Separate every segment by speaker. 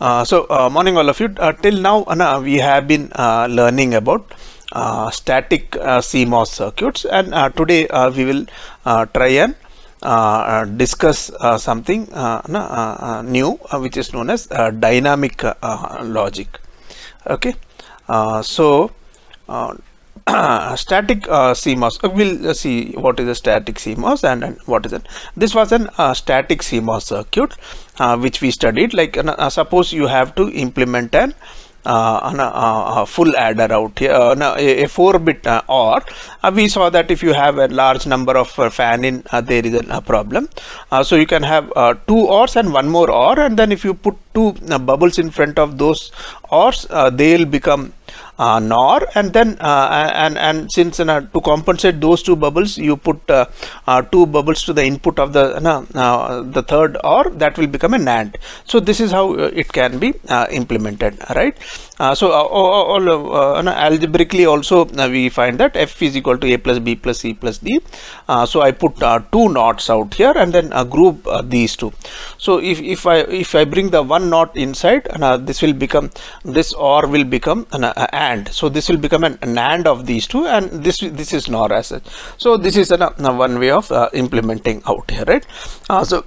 Speaker 1: Uh, so uh, morning all of you. Uh, till now uh, we have been uh, learning about uh, static uh, CMOS circuits and today we will try and discuss something uh, new which is known as dynamic logic. Okay. So static uh, CMOS. Uh, we'll uh, see what is a static CMOS and, and what is it. This was an uh, static CMOS circuit uh, which we studied. Like uh, suppose you have to implement an a, a full adder out here, a, a 4-bit uh, OR. We saw that if you have a large number of fan-in, there is a, a problem. So you can have two ORs and one more OR, and then if you put two bubbles in front of those ORs, they'll become NOR and then uh, and and since uh, to compensate those two bubbles you put uh, uh, two bubbles to the input of the uh, the third OR that will become a NAND. So this is how uh, it can be uh, implemented right? uh, so uh, all uh, uh, algebraically also uh, we find that f is equal to a plus b plus c plus d. Uh, so I put uh, two NOTs out here and then uh, group uh, these two. So if, if I if I bring the one NOT inside uh, this will become this OR will become an uh, AND. So this will become an, an AND of these two and this this is NOR as such so this is an, uh, one way of uh, implementing out here right? Uh, so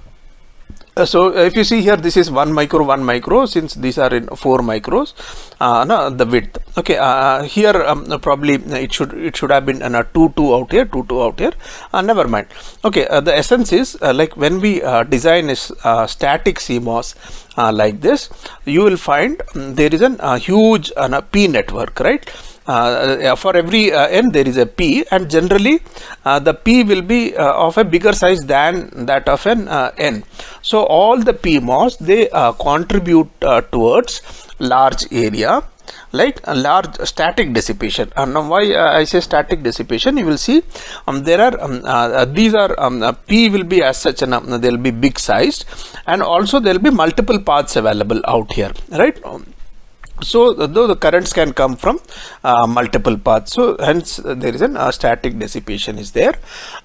Speaker 1: uh, so if you see here this is 1 micro 1 micro since these are in 4 micros. Uh, no, the width. Okay uh, here um, probably it should it should have been uh, 2 2 out here 2 2 out here. Uh, never mind. Okay uh, the essence is uh, like when we uh, design uh, static CMOS uh, like this you will find um, there is a uh, huge uh, P network right? uh, for every uh, n there is a p and generally uh, the p will be uh, of a bigger size than that of an uh, n. So all the pmos they uh, contribute uh, towards large area like a large static dissipation. And now why uh, i say static dissipation? You will see um, there are um, uh, these are um, uh, p will be as such and um, they'll be big sized and also there will be multiple paths available out here right so though the currents can come from uh, multiple paths so hence uh, there is an uh, static dissipation is there.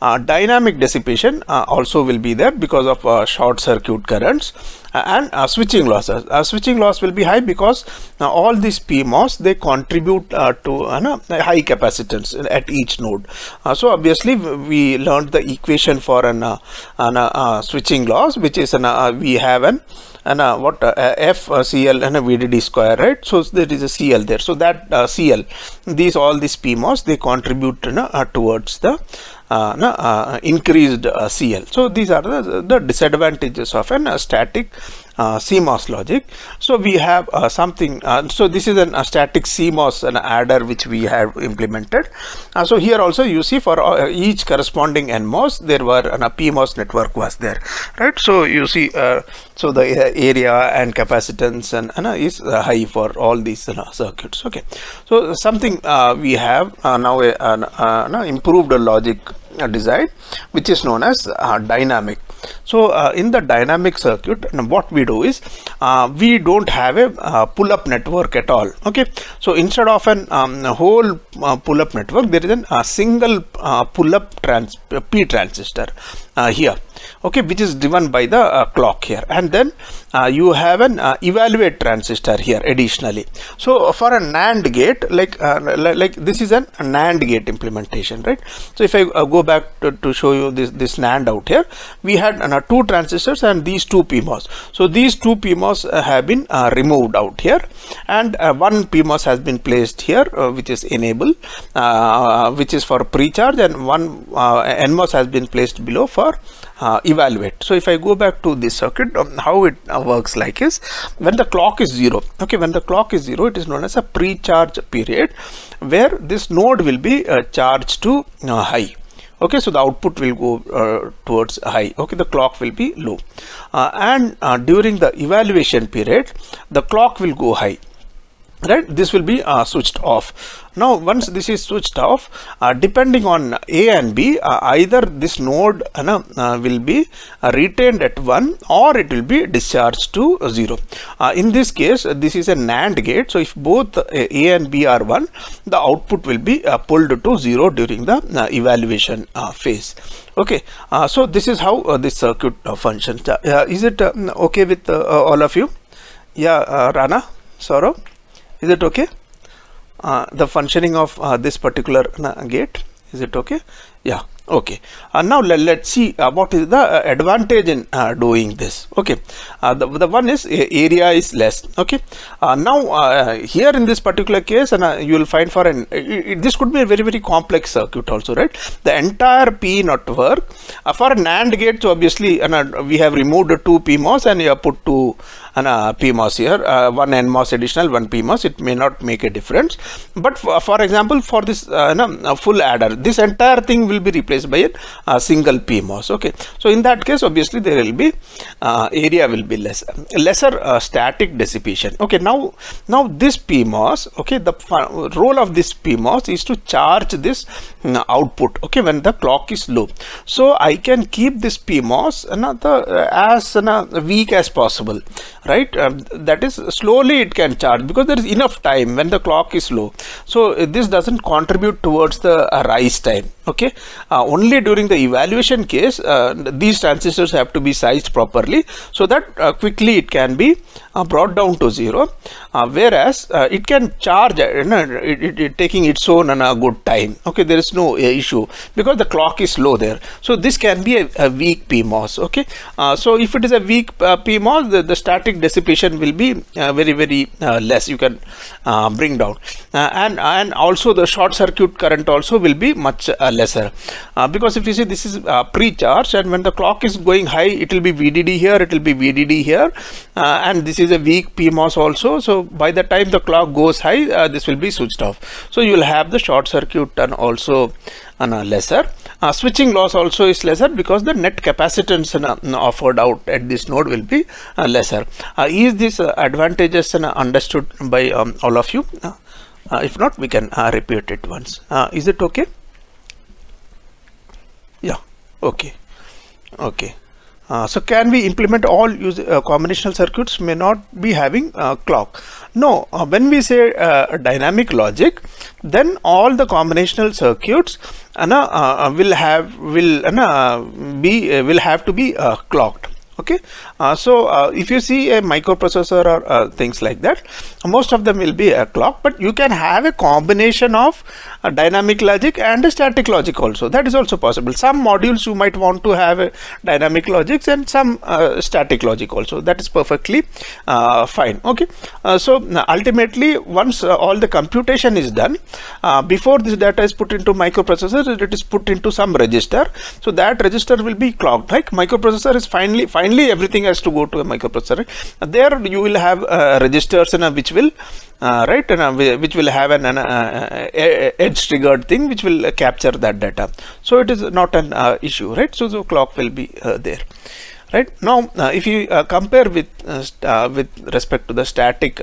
Speaker 1: Uh, dynamic dissipation uh, also will be there because of uh, short circuit currents and switching losses. Switching loss will be high because all these PMOS they contribute to high capacitance at each node. So obviously we learned the equation for an, an switching loss which is an we have an and uh, what uh, f uh, cl and a vdd square right so there is a cl there so that uh, cl these all these pmos they contribute uh, towards the uh, increased CL. So these are the, the disadvantages of an static Uh, CMOS logic. So we have uh, something, uh, so this is an, a static CMOS an adder which we have implemented. Uh, so here also you see for each corresponding NMOS there were an, a PMOS network was there, right? So you see, so the area and capacitance and, and is high for all these circuits. Okay, so something we have now a, improved logic design which is known as uh, dynamic so uh, in the dynamic circuit what we do is uh, we don't have a uh, pull-up network at all okay? So instead of an um, whole uh, pull-up network there is a single uh, pull-up trans p transistor Uh, here. Okay which is driven by the uh, clock here. And then uh, you have an uh, evaluate transistor here additionally. So for a NAND gate like uh, like this is an a NAND gate implementation right? So if I uh, go back to, to, show you this this NAND out here we had two transistors and these two PMOS so these two PMOS have been removed out here. And one PMOS has been placed here which is enable which is for pre-charge and one NMOS has been placed below for uh, evaluate. So if i go back to this circuit um, how it uh, works like is when the clock is zero okay when the clock is zero it is known as a pre-charge period where this node will be uh, charged to uh, high. Okay so the output will go uh, towards high. Okay the clock will be low. Uh, and uh, during the evaluation period the clock will go high right? This will be uh, switched off. Now once this is switched off uh, depending on a and b uh, either this node uh, will be uh, retained at 1 or it will be discharged to 0 uh, in this case this is a NAND gate. So if both a and b are 1 the output will be pulled to 0 during the evaluation phase. Okay. So this is how this circuit functions. Is it okay with all of you? Yeah uh, Rana Saurav is it okay? Uh, the functioning of uh, this particular gate is it okay? Yeah okay. Uh, now let, let's see uh, what is the uh, advantage in doing this. Okay. The, the one is area is less. Okay. Now here in this particular case and you will find for an it, this could be a very very complex circuit also right? The entire p network for an AND gate so obviously we have removed two PMOS and you have put two and uh, PMOS here, uh, one NMOS additional, one PMOS, it may not make a difference. But for, for example, for this uh, no, full adder, this entire thing will be replaced by a, single PMOS. Okay, so in that case, obviously there will be uh, area will be less, lesser uh, static dissipation. Okay, now now this PMOS, okay, the role of this PMOS is to charge this uh, output. Okay, when the clock is low, so I can keep this PMOS another as weak as possible right? Um, that is slowly it can charge because there is enough time when the clock is low. So this doesn't contribute towards the uh, rise time okay? Uh, only during the evaluation case uh, these transistors have to be sized properly so that uh, quickly it can be uh, brought down to zero. Whereas it can charge it, it, it, taking its own a good time. Okay? There is no issue because the clock is low there. So this can be a, a weak PMOS okay? So if it is a weak PMOS the, the static dissipation will be uh, very very uh, less. You can uh, bring down. And and also the short circuit current also will be much lesser because if you see this is pre-charged and when the clock is going high it will be VDD here it will be VDD here and this is a weak PMOS also so by the time the clock goes high this will be switched off so you will have the short circuit and also and lesser. Uh, switching loss also is lesser because the net capacitance uh, offered out at this node will be uh, lesser. Uh, is this uh, advantages understood by um, all of you? Uh, if not, we can repeat it once. is it okay? Yeah, okay, okay. Uh, so can we implement all use, uh, combinational circuits? May not be having uh, clock. No. When we say dynamic logic then all the combinational circuits will have will be will have to be clocked. Okay uh, so uh, if you see a microprocessor or uh, things like that most of them will be a clock but you can have a combination of a dynamic logic and a static logic also. That is also possible. Some modules you might want to have a dynamic logics and some uh, static logic also. That is perfectly uh, fine. Okay. Uh, so ultimately once all the computation is done before this data is put into microprocessor it is put into some register. So that register will be clocked. Like microprocessor is finally finally everything has to go to a microprocessor. There you will have registers and which will uh, right and, uh, which will have an, an uh, edge triggered thing which will capture that data. So it is not an issue right? So the clock will be there right? Now uh, if you uh, compare with uh, with respect to the static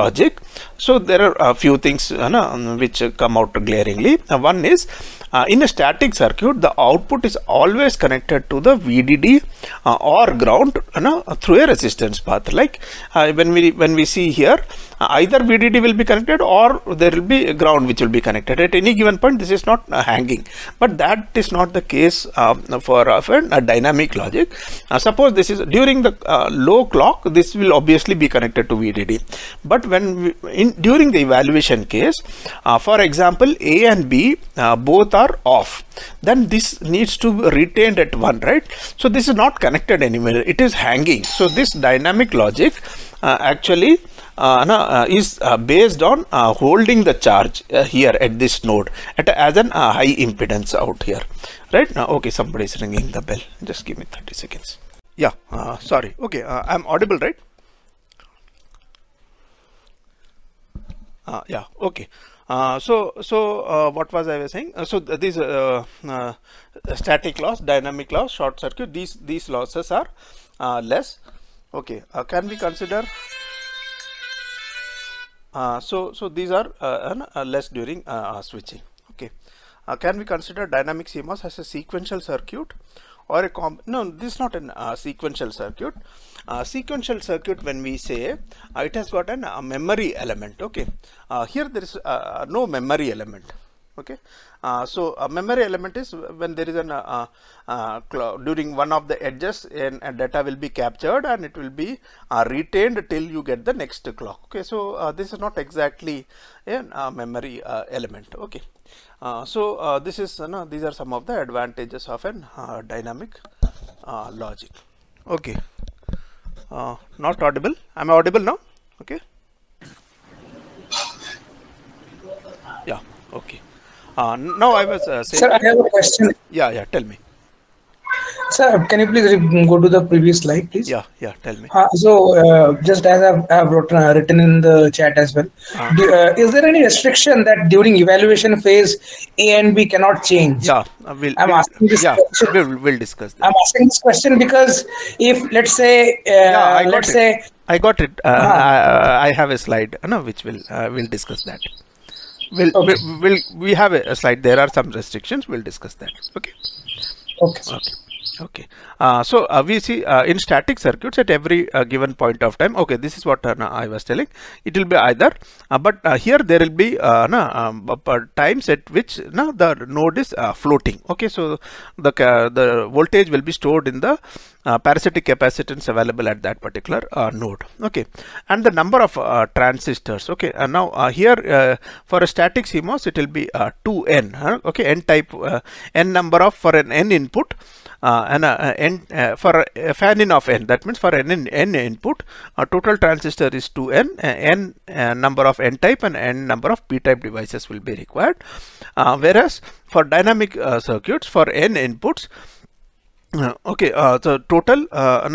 Speaker 1: logic so there are a few things which come out glaringly. One is uh, in a static circuit, the output is always connected to the VDD uh, or ground you know, through a resistance path. Like uh, when we when we see here, uh, either VDD will be connected or there will be a ground which will be connected at any given point. This is not uh, hanging, but that is not the case um, for a dynamic logic. Uh, suppose this is during the low clock, this will obviously be connected to VDD. But when we, in during the evaluation case, for example, A and B both are off. Then this needs to be retained at 1 right? So this is not connected anywhere it is hanging. So this dynamic logic uh, actually uh, uh, is uh, based on uh, holding the charge uh, here at this node. At as an high impedance out here. Right? Now okay somebody is ringing the bell. Just give me 30 seconds. Yeah sorry. Okay i'm audible right yeah okay. Uh, so so uh, what was I was saying? Uh, so th these uh, uh, static loss dynamic loss short circuit these these losses are uh, less. Okay can we consider so so these are less during switching. Okay can we consider dynamic CMOS as a sequential circuit or a comp no this is not a sequential circuit. Uh, sequential circuit when we say uh, it has got a uh, memory element okay? Uh, here there is uh, no memory element okay? Uh, so a memory element is when there is an uh, uh, during one of the edges and, data will be captured and it will be uh, retained till you get the next clock. Okay? So uh, this is not exactly a memory uh, element. Okay? So this is these are some of the advantages of an dynamic logic. Okay? Not audible? I am audible now? Okay? Yeah. Okay uh, now i was uh, saying
Speaker 2: sir i have a question
Speaker 1: yeah yeah tell me
Speaker 2: sir can you please go to the previous slide please
Speaker 1: yeah yeah tell me
Speaker 2: uh, so uh, just as i've, I've wrote, uh, written in the chat as well uh-huh. do, uh, is there any restriction that during evaluation phase a and b cannot change
Speaker 1: yeah we'll,
Speaker 2: i'm
Speaker 1: we'll,
Speaker 2: asking this
Speaker 1: yeah
Speaker 2: question.
Speaker 1: we'll, we'll discuss that.
Speaker 2: i'm asking this question because if let's say
Speaker 1: yeah,
Speaker 2: let's
Speaker 1: it.
Speaker 2: say
Speaker 1: I got it. Uh,
Speaker 2: uh-huh.
Speaker 1: I, I, have a slide, no, which will uh, we'll discuss that. We'll, okay. we'll, we'll, we have a, slide. There are some restrictions. We'll discuss that. Okay.
Speaker 2: Okay.
Speaker 1: Okay. Okay. Uh, so uh, we see uh, in static circuits at every uh, given point of time. Okay, this is what I was telling. It will be either, but here there will be um, times at which na, the node is floating. Okay, so the the voltage will be stored in the uh, parasitic capacitance available at that particular uh, node okay and the number of uh, transistors okay and now here for a static CMOS it will be 2n huh? okay n type n number of for an n input uh, and uh, uh n uh, for a fan in of n that means for n, in, n input a total transistor is 2n n uh, uh, number of n type and n number of p type devices will be required. Whereas for dynamic circuits for n inputs okay so total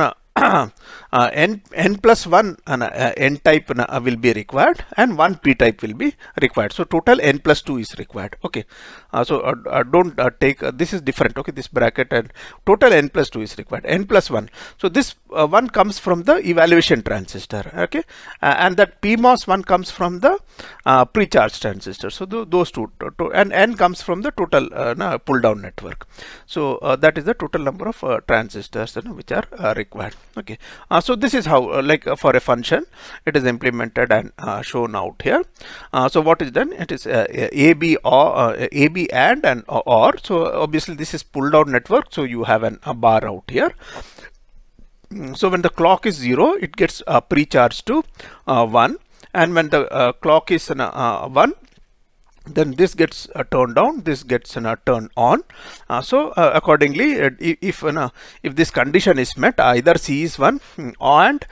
Speaker 1: no, uh, n n plus 1 uh, n type uh, will be required and one p type will be required. So total n plus 2 is required. Okay. Uh, so uh, uh, don't take this is different. Okay. This bracket and total n plus 2 is required. n plus 1 so this one comes from the evaluation transistor. Okay. And that pmos one comes from the pre-charge transistor. So th those two and n comes from the total pull down network. So that is the total number of transistors which are required. Okay. Uh, so this is how uh, like uh, for a function it is implemented and uh, shown out here. Uh, so what is done it is uh, a b or a b and and or. So obviously this is pull down network so you have an, a bar out here. Mm, so when the clock is zero it gets pre-charged to one. And when the clock is one then this gets uh, turned down this gets uh, turned on. Uh, so uh, accordingly uh, if uh, if this condition is met either c is 1 mm, and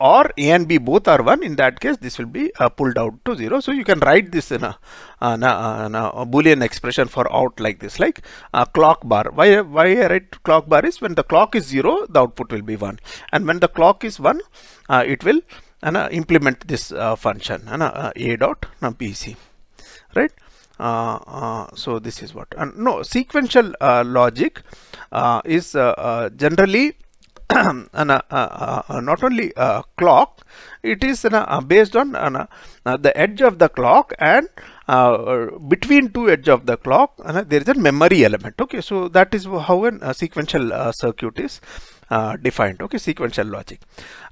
Speaker 1: or a and b both are 1 in that case this will be pulled out to 0 so you can write this in a, in a, in a boolean expression for out like this like clock bar. Why why I write clock bar is when the clock is 0 the output will be 1 and when the clock is 1 it will implement this function a dot bc right? Uh, uh, so this is what. And no sequential uh, logic uh, is uh, uh, generally not only clock it is based on the edge of the clock and between two edge of the clock there is a memory element okay? So that is how a sequential circuit is uh, defined okay? Sequential logic.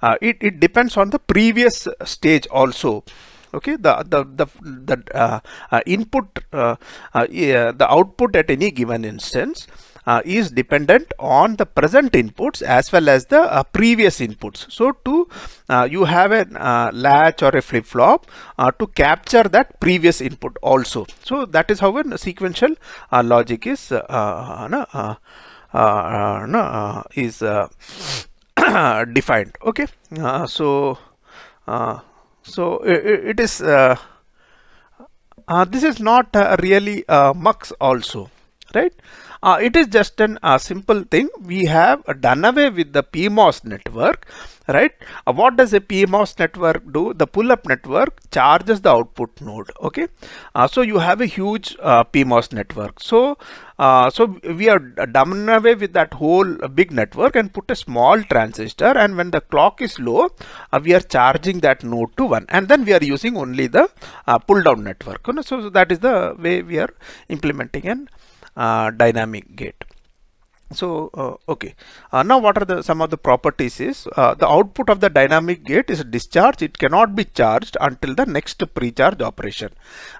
Speaker 1: Uh, it, it depends on the previous stage also okay the the the, the uh, uh, input uh, uh the output at any given instance uh, is dependent on the present inputs as well as the uh, previous inputs. So to uh, you have a latch or a flip-flop to capture that previous input also. So that is how a sequential logic is is defined. Okay, so so it, it is uh, uh, this is not uh, really mux also right uh, it is just an uh, simple thing. We have done away with the PMOS network right? Uh, what does a PMOS network do? The pull-up network charges the output node okay? Uh, so you have a huge uh, PMOS network. So uh, so we are done away with that whole big network and put a small transistor and when the clock is low we are charging that node to 1 and then we are using only the uh, pull down network you know? so that is the way we are implementing an dynamic gate. So uh, okay. Uh, now what are the some of the properties is uh, the output of the dynamic gate is discharged. It cannot be charged until the next pre-charge operation.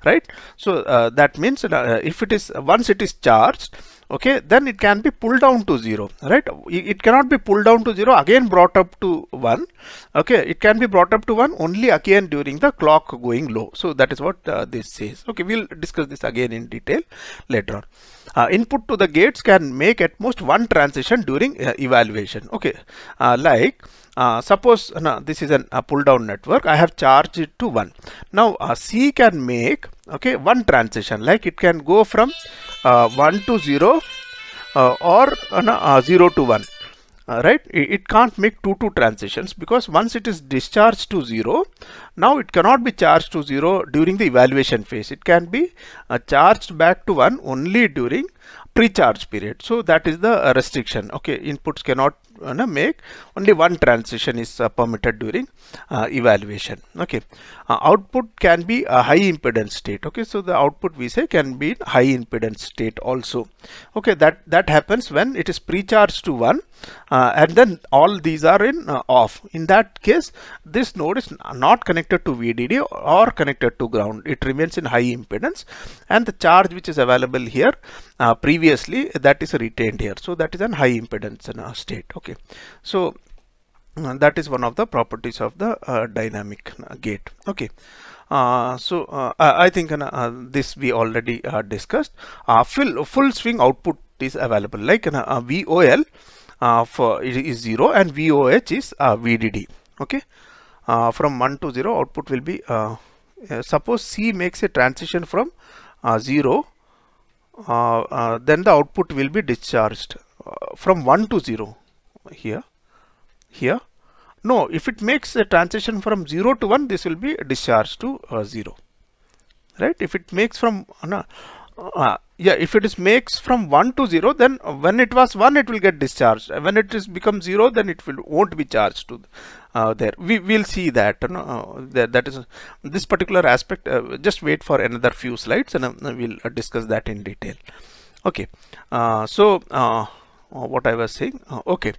Speaker 1: Right? So uh, that means uh, if it is once it is charged okay then it can be pulled down to zero right? It cannot be pulled down to zero again brought up to one. Okay it can be brought up to one only again during the clock going low. So that is what uh, this says. Okay we'll discuss this again in detail later on. Uh, input to the gates can make at most one transition during uh, evaluation. Okay uh, like uh, suppose uh, this is a pull down network. I have charged it to 1 now uh, C can make okay one transition. Like it can go from uh, 1 to 0 uh, or uh, 0 to 1 right? It, can't make two two transitions because once it is discharged to 0 now it cannot be charged to 0 during the evaluation phase. It can be charged back to 1 only during pre-charge period. So that is the restriction. Okay inputs cannot uh, make only one transition is uh, permitted during uh, evaluation. Okay. Uh, output can be a high impedance state. Okay. So the output we say can be high impedance state also. Okay. That that happens when it is pre-charged to one uh, and then all these are in uh, off. In that case this node is not connected to VDD or connected to ground. It remains in high impedance. And the charge which is available here previously that is retained here. So that is an high impedance state. Okay. So uh, that is one of the properties of the uh, dynamic uh, gate. Okay. Uh, so uh, I think uh, this we already discussed. Full full swing output is available. Like uh, VOL Uh, for it is 0 and VOH is uh, VDD okay? Uh, from 1 to 0 output will be suppose C makes a transition from 0 then the output will be discharged from 1 to 0 here here. No if it makes a transition from 0 to 1 this will be discharged to uh, 0 right? If it makes from uh, uh, yeah if it is makes from 1 to 0 then when it was 1 it will get discharged. When it is become 0 then it will won't be charged to uh, there. We will see that uh, that, that is this particular aspect uh, just wait for another few slides and uh, we'll discuss that in detail. Okay so uh, what I was saying. Uh, okay.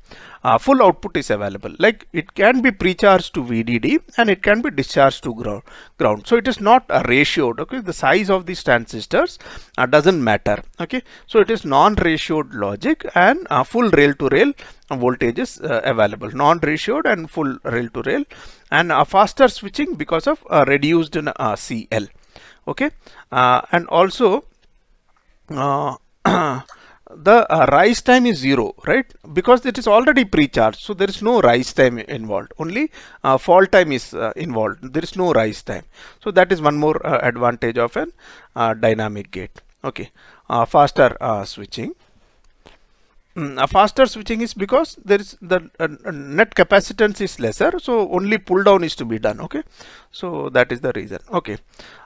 Speaker 1: Uh, full output is available. Like it can be pre-charged to VDD and it can be discharged to ground ground. So it is not a ratioed okay? The size of these transistors uh, doesn't matter okay? So it is non-ratioed logic and uh, full rail to rail voltage is uh, available. Non-ratioed and full rail to rail and faster switching because of reduced in CL okay? And also the uh, rise time is zero right? Because it is already pre-charged so there is no rise time involved. Only uh, fall time is uh, involved. There is no rise time. So that is one more uh, advantage of an uh, dynamic gate. Okay. Uh, faster switching. Mm, faster switching is because there is the net capacitance is lesser so only pull down is to be done. Okay. So that is the reason. Okay.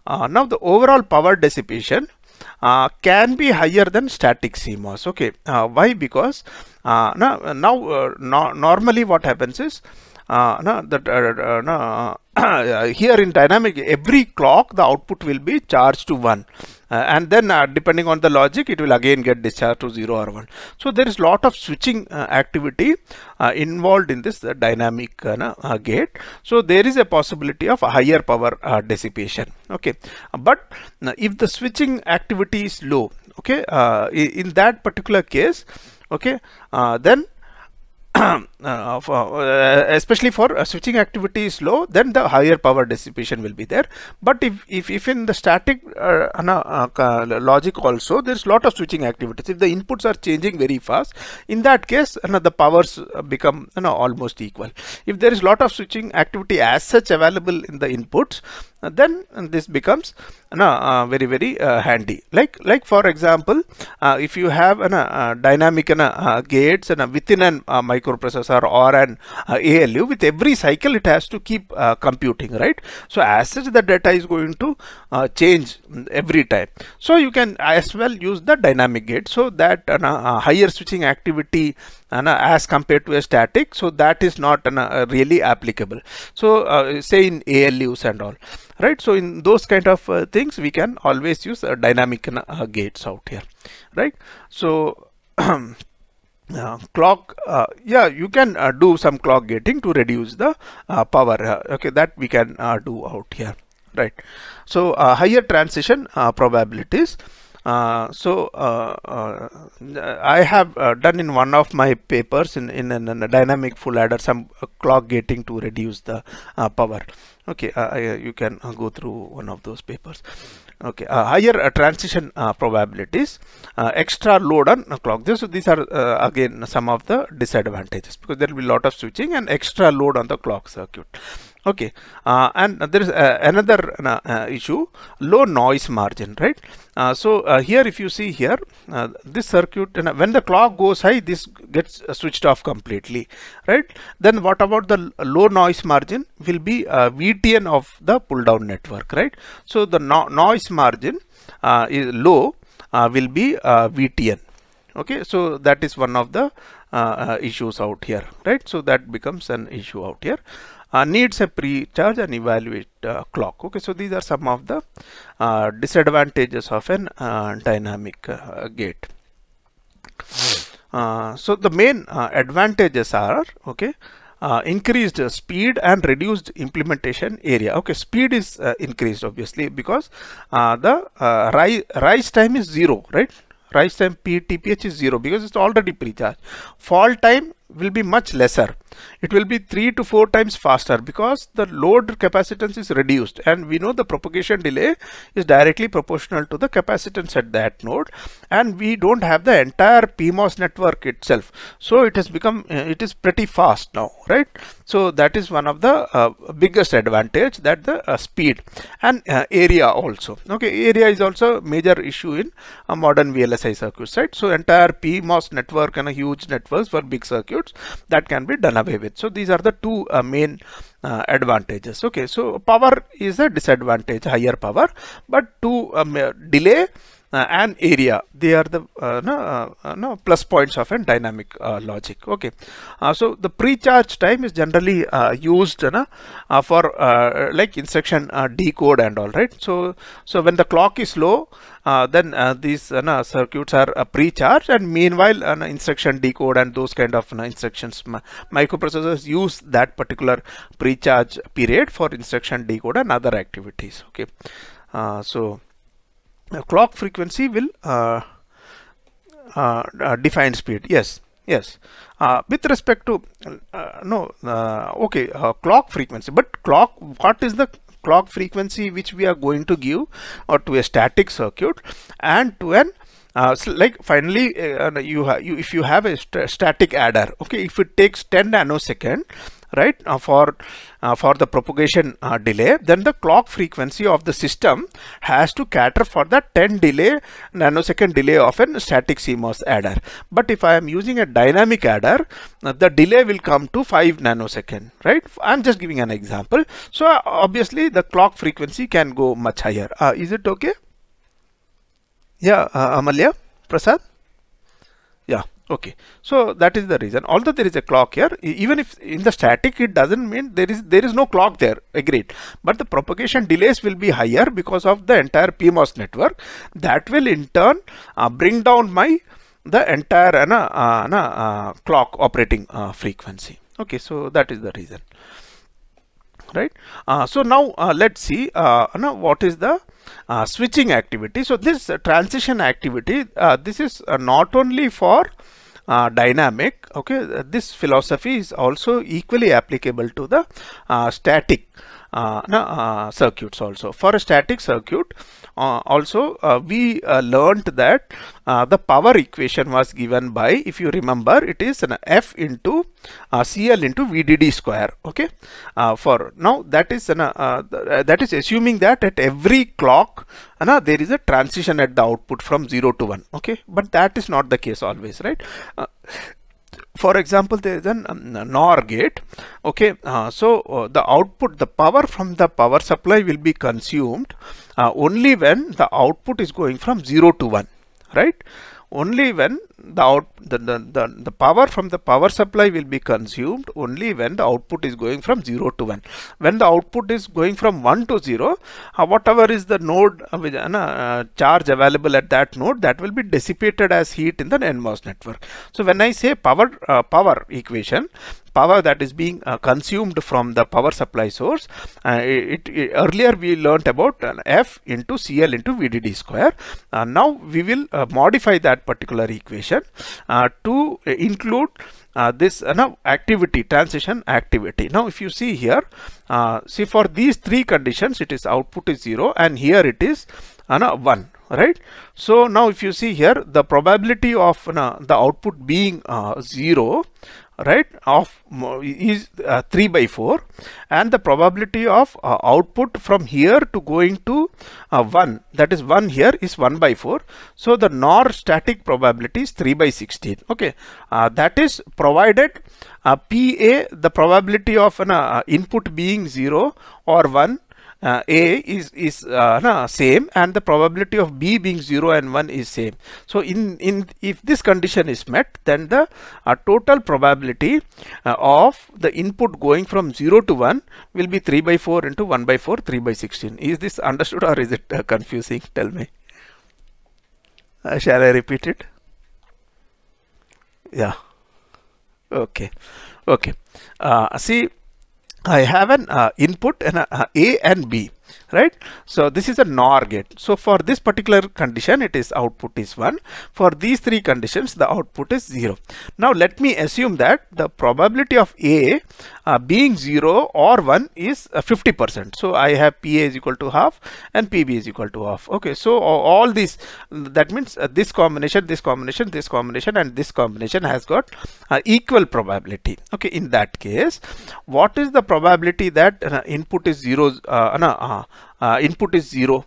Speaker 1: Now the overall power dissipation uh, can be higher than static CMOS. Okay, uh, why? Because uh, now, now uh, no, normally what happens is uh, no, that uh, here in dynamic every clock the output will be charged to 1 uh, and then uh, depending on the logic it will again get discharged to 0 or 1 so there is lot of switching uh, activity uh, involved in this uh, dynamic uh, gate. So there is a possibility of higher power dissipation. Okay. But if the switching activity is low okay in that particular case okay then Uh, uh, especially for uh, switching activity is low then the higher power dissipation will be there. But if if, if in the static uh, uh, logic also there's lot of switching activities. If the inputs are changing very fast in that case the powers become almost equal. If there is lot of switching activity as such available in the inputs then this becomes uh, very very uh, handy. Like like for example uh, if you have an uh, dynamic gates and within an microprocessor or an ALU with every cycle it has to keep computing right? So as such the data is going to change every time. So you can as well use the dynamic gate so that higher switching activity as compared to a static so that is not really applicable. So say in ALUs and all right? So in those kind of uh, things we can always use uh, dynamic uh, gates out here right? So uh, clock uh, yeah you can uh, do some clock gating to reduce the uh, power uh, okay that we can uh, do out here right? So higher transition probabilities so I have done in one of my papers in, in, in a dynamic full adder some clock gating to reduce the power. Okay you can go through one of those papers. Okay uh, higher uh, transition uh, probabilities uh, extra load on clock. This so these are uh, again some of the disadvantages because there will be a lot of switching and extra load on the clock circuit okay. Uh, and there is uh, another uh, issue low noise margin right? Uh, so uh, here if you see here uh, this circuit when the clock goes high this gets switched off completely right? Then what about the low noise margin will be VTN of the pull down network right? So the no noise margin is low will be VTN okay. So that is one of the issues out here right? So that becomes an issue out here uh, needs a pre-charge and evaluate uh, clock. Okay so these are some of the uh, disadvantages of an uh, dynamic uh, gate. Uh, so the main advantages are okay uh, increased speed and reduced implementation area. Okay speed is uh, increased obviously because the rise, rise time is zero right? Rise time PTPH is zero because it's already pre-charged. Fall time will be much lesser. It will be three to four times faster because the load capacitance is reduced. And we know the propagation delay is directly proportional to the capacitance at that node. And we don't have the entire PMOS network itself. So it has become uh, it is pretty fast now right? So that is one of the uh, biggest advantage that the uh, speed and uh, area also. Okay area is also major issue in a modern VLSI circuits right? So entire PMOS network and a huge networks for big circuits that can be done away with. So these are the two uh, main uh, advantages. Okay so power is a disadvantage higher power but to um, delay and area they are the uh, no, uh, no plus points of a dynamic uh, logic. Okay. Uh, so the pre-charge time is generally uh, used for like instruction decode and all right? So so when the clock is low then these circuits are pre-charged and meanwhile an instruction decode and those kind of instructions microprocessors use that particular pre-charge period for instruction decode and other activities. Okay. So clock frequency will uh, uh, uh, define speed. Yes yes. Uh, with respect to uh, no okay clock frequency. But clock what is the clock frequency which we are going to give or to a static circuit and to an uh, so like finally uh, you, you if you have a st static adder okay if it takes 10 nanosecond right uh, for uh, for the propagation uh, delay then the clock frequency of the system has to cater for the 10 delay nanosecond delay of a static CMOS adder. But if I am using a dynamic adder uh, the delay will come to 5 nanosecond right? I'm just giving an example. So uh, obviously the clock frequency can go much higher. Uh, is it okay? Yeah Amalya Prasad okay. So that is the reason. Although there is a clock here even if in the static it doesn't mean there is there is no clock there agreed but the propagation delays will be higher because of the entire PMOS network. That will in turn uh, bring down my the entire uh, uh, uh, clock operating uh, frequency. Okay. So that is the reason. Right? Uh, so now let's see now what is the switching activity. So this transition activity this is not only for uh, dynamic okay this philosophy is also equally applicable to the uh, static uh, uh, circuits also. For a static circuit uh, also uh, we uh, learned that uh, the power equation was given by if you remember it is an F into CL into VDD square okay? For now that is an, that is assuming that at every clock there is a transition at the output from 0 to 1 okay? But that is not the case always right for example there is an um, NOR gate okay uh, so uh, the output the power from the power supply will be consumed uh, only when the output is going from 0 to 1 right? Only when the out the, the, the, the power from the power supply will be consumed only when the output is going from 0 to 1 when the output is going from 1 to 0 uh, whatever is the node uh, with, uh, charge available at that node that will be dissipated as heat in the NMOS network so when I say power uh, power equation power that is being uh, consumed from the power supply source. Uh, it, it, earlier we learnt about uh, F into CL into VDD square. Uh, now we will uh, modify that particular equation uh, to include uh, this uh, now activity transition activity. Now if you see here uh, see for these three conditions it is output is 0 and here it is uh, 1 right? So now if you see here the probability of uh, the output being 0 right of is uh, 3 by 4 and the probability of uh, output from here to going to uh, 1 that is 1 here is 1 by 4 so the NOR static probability is 3 by 16 okay. Uh, that is provided uh, PA the probability of an uh, input being 0 or 1 uh, A is is uh, no, same and the probability of B being 0 and 1 is same. So in in if this condition is met then the uh, total probability uh, of the input going from 0 to 1 will be 3 by 4 into 1 by 4 3 by 16. Is this understood or is it uh, confusing? Tell me. Uh, shall I repeat it? Yeah. Okay. Okay. see I have an uh, input and a, a, and B right? So this is a NOR gate. So for this particular condition it is output is 1 for these three conditions the output is 0 now let me assume that the probability of A uh, being 0 or 1 is 50% uh, so I have PA is equal to half and PB is equal to half. Okay. So all these that means uh, this combination this combination this combination and this combination has got uh, equal probability. Okay. In that case what is the probability that uh, input is 0 uh, no, input is 0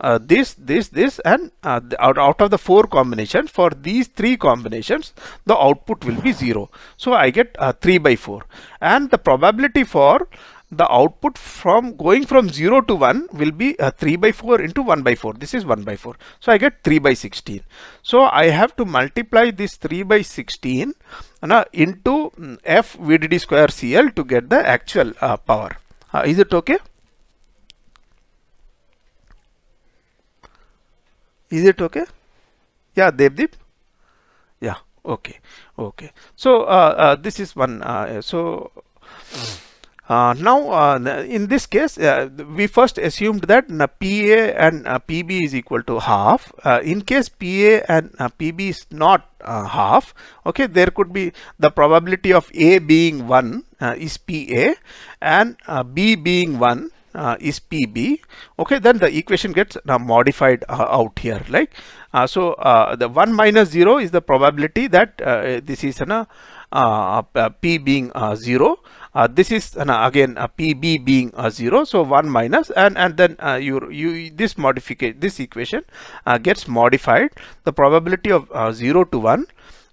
Speaker 1: uh, this, this, this and uh, out, out of the four combinations for these three combinations the output will be 0. So I get uh, 3 by 4 and the probability for the output from going from 0 to 1 will be 3 by 4 into 1 by 4 this is 1 by 4 so I get 3 by 16 so I have to multiply this 3 by 16 uh, into mm, F VDD square CL to get the actual uh, power. Uh, is it okay is it okay? Yeah devdeep? Yeah okay okay. So uh, uh, this is one uh, so uh, now uh, in this case uh, we first assumed that PA and PB is equal to half. In case PA and PB is not half okay there could be the probability of A being 1 is PA and B being 1 uh, is PB okay then the equation gets uh, modified uh, out here like uh, so uh, the 1 minus 0 is the probability that uh, this is an uh, uh, uh, P being 0 this is again a PB being 0 so 1 minus and and then you you this modification this equation gets modified. The probability of 0 to 1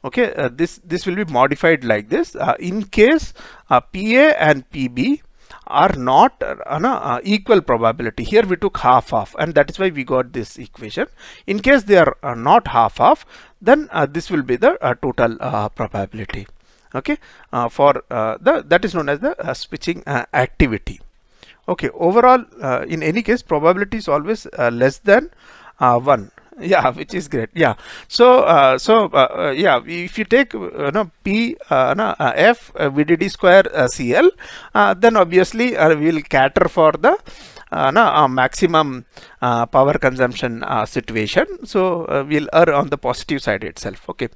Speaker 1: okay this this will be modified like this. In case PA and PB are not uh, uh, equal probability. Here we took half half and that is why we got this equation. In case they are uh, not half half then uh, this will be the uh, total uh, probability. Okay? Uh, for the that is known as the switching activity. Okay overall in any case probability is always less than 1 yeah which is great. Yeah. So uh, so uh, uh yeah if you take uh, no p uh, no, uh, f vdd square cl then obviously we will cater for the uh, no, maximum power consumption situation. So we'll err on the positive side itself. Okay.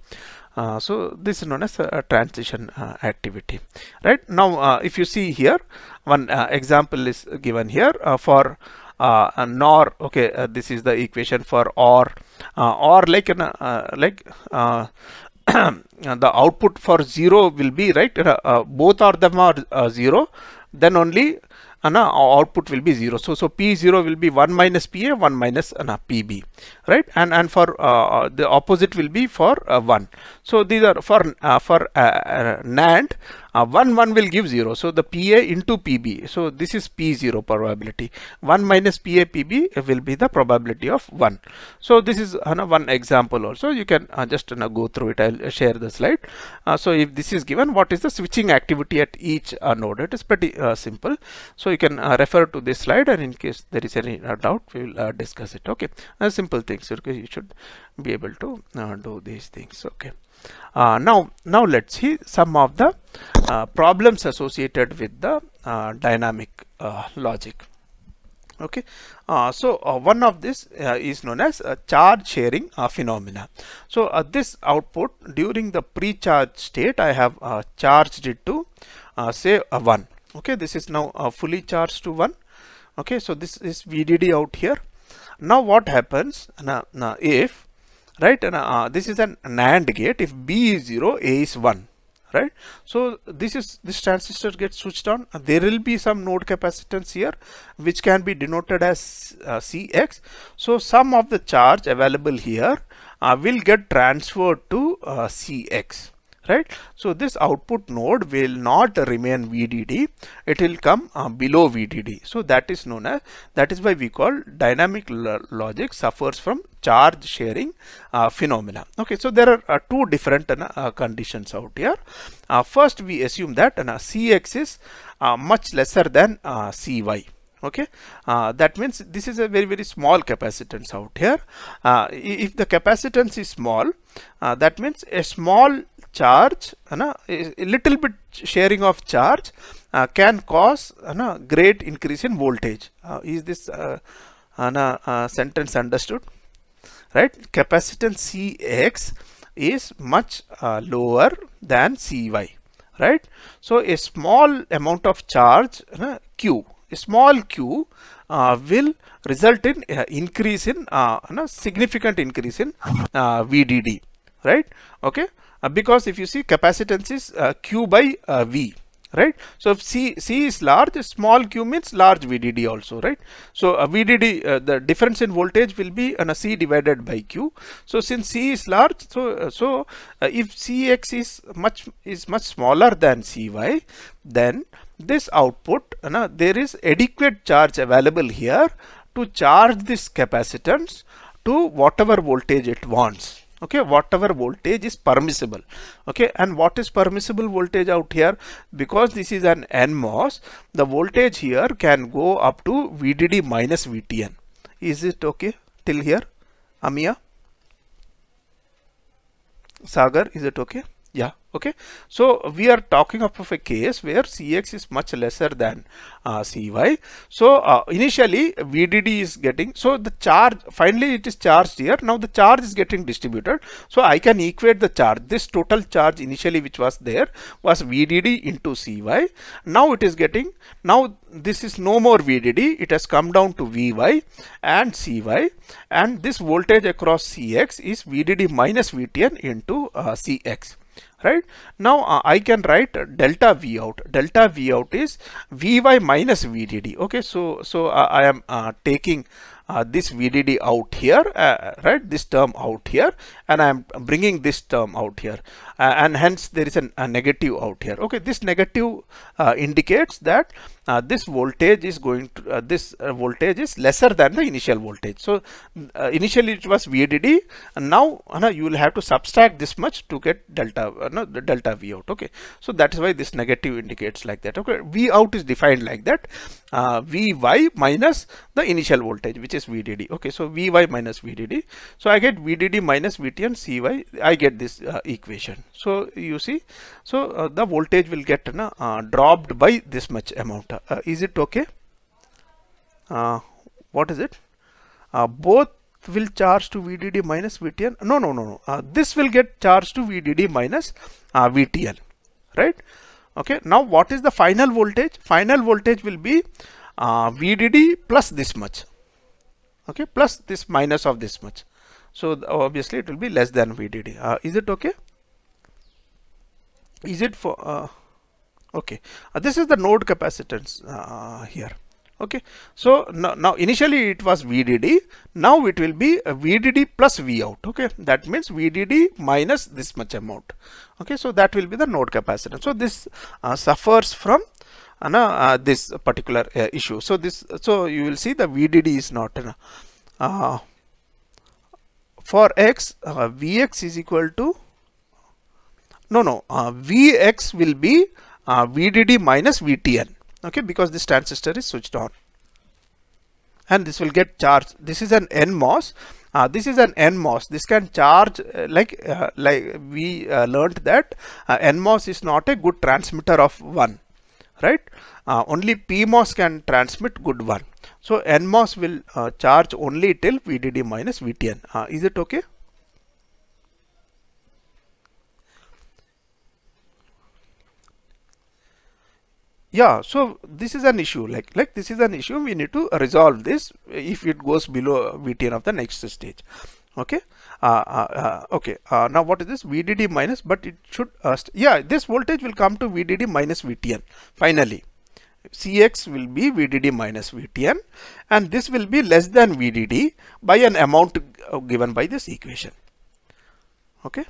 Speaker 1: So this is known as a transition activity. Right? Now if you see here one example is given here for uh, nor okay uh, this is the equation for or uh, or like uh, like uh, the output for 0 will be right uh, both of them are 0 then only and uh, output will be 0 so so p0 will be 1 minus pa 1 minus uh, pb right? And and for uh, the opposite will be for 1 so these are for for NAND uh, 1 1 will give 0 so the PA into PB so this is P0 probability. 1 minus PA PB will be the probability of 1 so this is uh, one example also. You can uh, just uh, go through it. I'll share the slide. Uh, so if this is given what is the switching activity at each uh, node? It is pretty simple. So you can refer to this slide and in case there is any doubt we will discuss it. Okay. Simple things okay you should be able to do these things. Okay. Uh, now, now let's see some of the uh, problems associated with the uh, dynamic uh, logic. Okay, uh, so one of this is known as charge sharing phenomena. So this output during the pre-charge state, I have charged it to say a one. Okay, this is now fully charged to one. Okay, so this is VDD out here. Now what happens now, now if right uh, this is an NAND gate if B is 0 A is 1 right? So this is this transistor gets switched on there will be some node capacitance here which can be denoted as uh, Cx so some of the charge available here uh, will get transferred to uh, Cx right? So this output node will not remain vdd it will come uh, below vdd so that is known as that is why we call dynamic logic suffers from charge sharing uh, phenomena. Okay so there are uh, two different uh, uh, conditions out here. Uh, first we assume that cx is much lesser than cy okay? Uh, that means this is a very very small capacitance out here. Uh, if the capacitance is small uh, that means a small charge uh, a little bit sharing of charge uh, can cause uh, great increase in voltage. Uh, is this uh, uh, sentence understood? Right? Capacitance cx is much lower than cy right? So a small amount of charge q a small q will result in increase in significant increase in vdd right? Okay? uh, because if you see capacitance is uh, q by uh, v right? So if c c is large small q means large vdd also right? So a vdd uh, the difference in voltage will be on a c divided by q. So since c is large so uh, so uh, if cx is much is much smaller than cy then this output uh, there is adequate charge available here to charge this capacitance to whatever voltage it wants okay whatever voltage is permissible. Okay and what is permissible voltage out here? Because this is an NMOS the voltage here can go up to VDD minus VTN. Is it okay till here? Amia Sagar is it okay yeah okay. So we are talking of a case where cx is much lesser than uh, cy so uh, initially vdd is getting so the charge finally it is charged here. Now the charge is getting distributed. So i can equate the charge. This total charge initially which was there was vdd into cy now it is getting now this is no more vdd it has come down to vy and cy and this voltage across cx is vdd minus vtn into uh, cx right? Now uh, i can write delta v out. Delta v out is vy minus vdd. Okay so so uh, i am uh, taking uh, this VDD out here, uh, right? This term out here, and I am bringing this term out here, uh, and hence there is an, a negative out here. Okay, this negative uh, indicates that uh, this voltage is going to uh, this voltage is lesser than the initial voltage. So initially it was VDD, and now you will have to subtract this much to get delta no, the delta V out. Okay, so that is why this negative indicates like that. Okay, V out is defined like that, Vy minus the initial voltage, which is is VDD. Okay, so Vy minus VDD. So I get VDD minus VT and Cy. I get this uh, equation. So you see, so uh, the voltage will get uh, dropped by this much amount. Uh, is it okay? Uh, what is it? Uh, both will charge to VDD minus VTN. No, no, no, no. this will get charged to VDD minus VTL, right? Okay. Now, what is the final voltage? Final voltage will be VDD plus this much okay plus this minus of this much so obviously it will be less than VDD uh, is it okay? Is it for uh, okay. Uh, this is the node capacitance uh, here. Okay. So now, now initially it was vdd now it will be vdd plus v out okay. That means vdd minus this much amount. Okay. So that will be the node capacitance. So this uh, suffers from uh, this particular issue. So this so you will see the vdd is not uh, for x uh, vx is equal to no no uh, vx will be vdd minus vtn okay because this transistor is switched on. And this will get charged. This is an NMOS. Uh, this is an NMOS. This can charge uh, like uh, like we uh, learned that uh, NMOS is not a good transmitter of 1 right? Uh, only PMOS can transmit good 1 so NMOS will charge only till VDD minus VTN is it okay? Yeah so this is an issue. Like like this is an issue. We need to resolve this if it goes below vtn of the next stage. Okay? uh, uh, uh, okay. Uh, now what is this? Vdd minus but it should uh, yeah this voltage will come to vdd minus vtn finally. Cx will be vdd minus vtn and this will be less than vdd by an amount uh, given by this equation. Okay?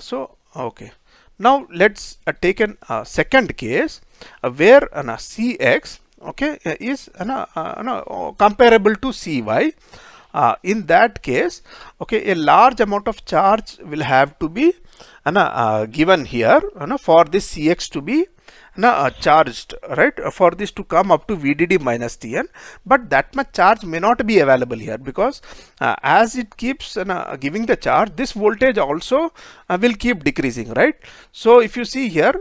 Speaker 1: So okay. Now let's take a second case uh, where uh, Cx okay uh, is comparable to Cy uh, in that case okay a large amount of charge will have to be uh, given here uh, for this cx to be uh, charged right? For this to come up to VDD minus TN but that much charge may not be available here because uh, as it keeps uh, giving the charge this voltage also uh, will keep decreasing right? So if you see here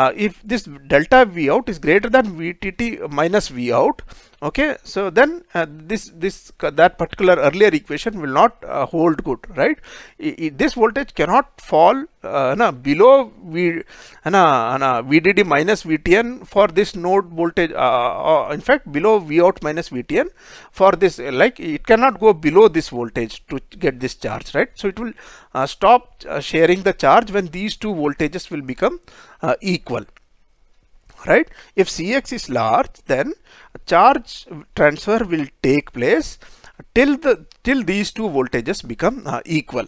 Speaker 1: uh, if this delta V out is greater than VTT minus V out okay so then uh, this this that particular earlier equation will not uh, hold good right? I, I, this voltage cannot fall uh, na, below v na, na, vdd minus vtn for this node voltage uh, uh, in fact below v out minus vtn for this like it cannot go below this voltage to get this charge right? So it will uh, stop sharing the charge when these two voltages will become equal right? If cx is large then charge transfer will take place till the till these two voltages become uh, equal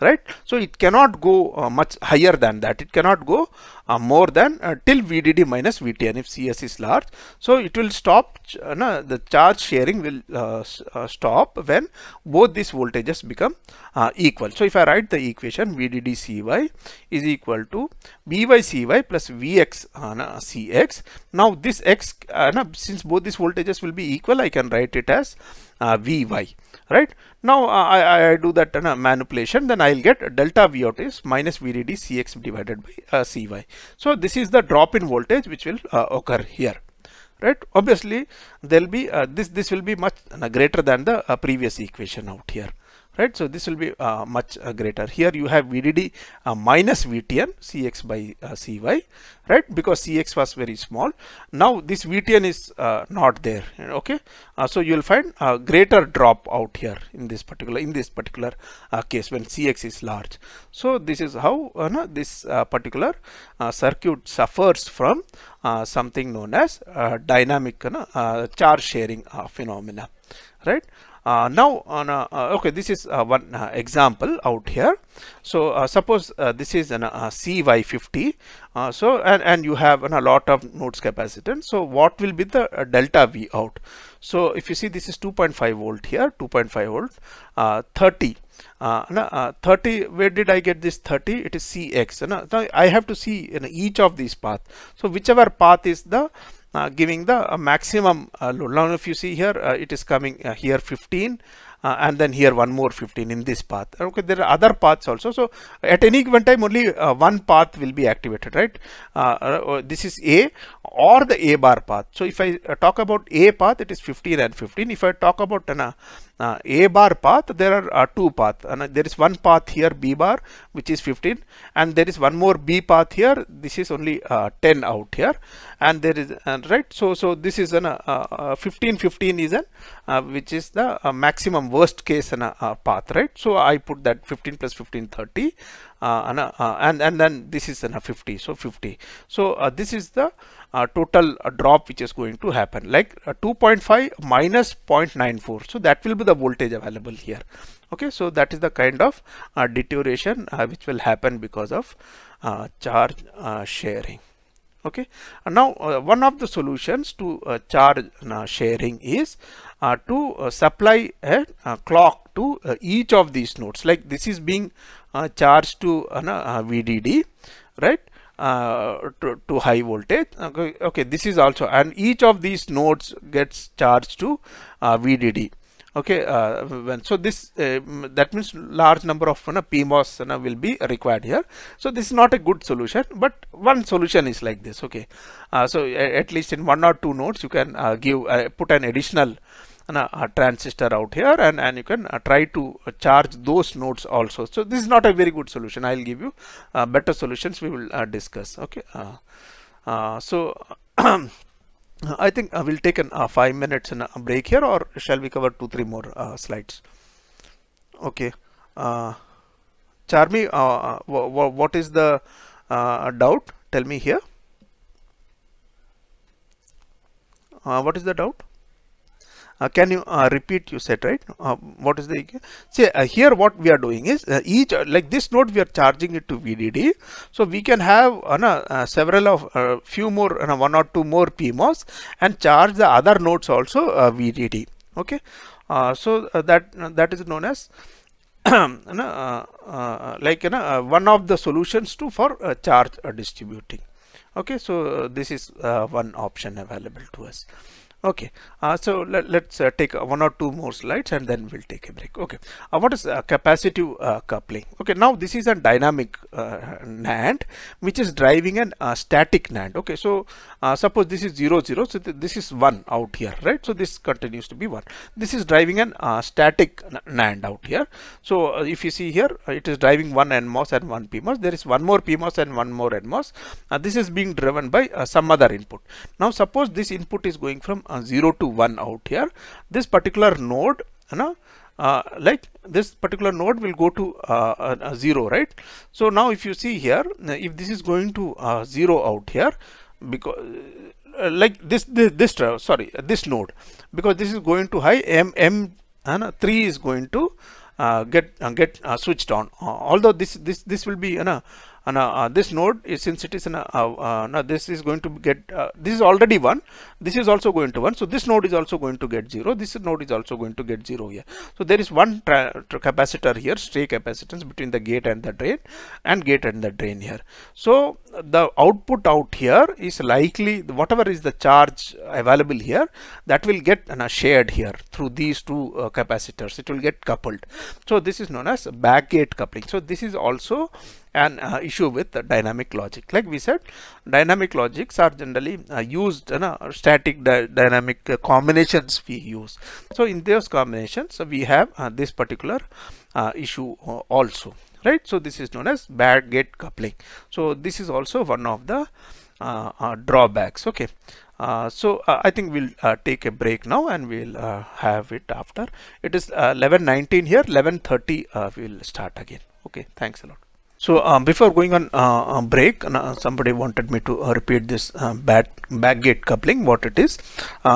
Speaker 1: right? So it cannot go uh, much higher than that. It cannot go uh, more than uh, till vdd minus vtn if cs is large so it will stop uh, no, the charge sharing will uh, uh, stop when both these voltages become equal. So if i write the equation vdd cy is equal to by cy plus vx cx now this x no, since both these voltages will be equal i can write it as vy right? Now uh, I, I do that manipulation then I'll get delta V out is minus VDD CX divided by uh, CY so this is the drop in voltage which will uh, occur here. Right? Obviously there'll be uh, this this will be much uh, greater than the previous equation out here right? So this will be uh, much uh, greater. Here you have vdd uh, minus vtn cx by uh, cy. Right? Because cx was very small. Now this vtn is uh, not there. Okay? Uh, so you will find a greater drop out here in this particular in this particular case when cx is large. So this is how no, this particular circuit suffers from something known as dynamic charge sharing phenomena. Right now on uh, okay this is uh, one uh, example out here. So uh, suppose uh, this is an cy50 so and, and you have a lot of nodes capacitance. So what will be the delta v out? So if you see this is 2.5 volt here 2.5 volt 30 uh, uh, 30 where did I get this 30 it is CX uh, now I have to see in each of these path so whichever path is the uh, giving the uh, maximum uh, load. Now if you see here it is coming here 15 uh, and then here one more 15 in this path. Okay there are other paths also. So at any given time only uh, one path will be activated right? Uh, this is a or the a bar path. So if i talk about a path it is 15 and 15 if i talk about an uh, a bar path there are uh, two paths and uh, there is one path here b bar which is 15 and there is one more b path here. This is only 10 out here. And there is uh, right so so this is an uh, uh, 15 15 is an uh, which is the uh, maximum worst case uh, path right? So i put that 15 plus 15 30 uh, and, uh, and and then this is an 50 so 50 so uh, this is the uh, total uh, drop which is going to happen. Like uh, 2.5 minus 0.94 so that will be the voltage available here. Okay so that is the kind of uh, deterioration which will happen because of charge sharing. Okay and now uh, one of the solutions to uh, charge uh, sharing is to supply a, clock to each of these nodes. Like this is being charged to VDD right uh, to, to high voltage. Okay, okay this is also and each of these nodes gets charged to uh, VDD okay uh, when so this uh, that means large number of you know, PMOS you know, will be required here. So this is not a good solution but one solution is like this. Okay uh, so at least in one or two nodes you can uh, give uh, put an additional a transistor out here and and you can uh, try to charge those nodes also so this is not a very good solution i'll give you uh, better solutions we will uh, discuss okay uh, uh, so I think uh, we'll take a uh, five minutes and a break here, or shall we cover two, three more uh, slides? Okay, uh, Charmi, uh, what is the uh, doubt? Tell me here. Uh, what is the doubt? Uh, can you uh, repeat you said right? Uh, what is the uh, here what we are doing is uh, each uh, like this node we are charging it to VDD so we can have uh, several of few more one or two more PMOS and charge the other nodes also VDD okay? So that that is known as like you know, one of the solutions to for charge distributing. Okay? So this is one option available to us okay. Uh, so let, us uh, take uh, one or two more slides and then we'll take a break. Okay. Uh, what is uh, capacitive uh, coupling? Okay. Now this is a dynamic NAND which is driving an static NAND. Okay. So suppose this is 0 0 so th this is 1 out here right? So this continues to be 1 this is driving an static NAND out here. So if you see here it is driving one NMOS and one PMOS. There is one more PMOS and one more NMOS. This is being driven by some other input. Now suppose this input is going from uh, 0 to 1 out here. This particular node you know uh, like this particular node will go to uh, 0 right? So now if you see here if this is going to uh, 0 out here because uh, uh, like this this, this sorry uh, this node because this is going to high m m and 3 is going to uh, get uh, get switched on. Although this this this will be you know and uh, uh, this node is since it is uh, uh, now this is going to get this is already one. This is also going to one. So this node is also going to get zero. This node is also going to get zero here. So there is one capacitor here stray capacitance between the gate and the drain and gate and the drain here. So the output out here is likely whatever is the charge available here that will get uh, shared here through these two uh, capacitors. It will get coupled. So this is known as back gate coupling. So this is also an uh, issue with dynamic logic. Like we said dynamic logics are generally uh, used in uh, static di dynamic uh, combinations we use. So in those combinations we have uh, this particular uh, issue also right? So this is known as back gate coupling. So this is also one of the drawbacks. Okay. Uh, so uh, I think we'll uh, take a break now and we'll have it after. It is 11:19 here 11:30 we'll start again. Okay. Thanks a lot so um, before going on uh, break, uh, somebody wanted me to uh, repeat this uh, back gate coupling. What it is?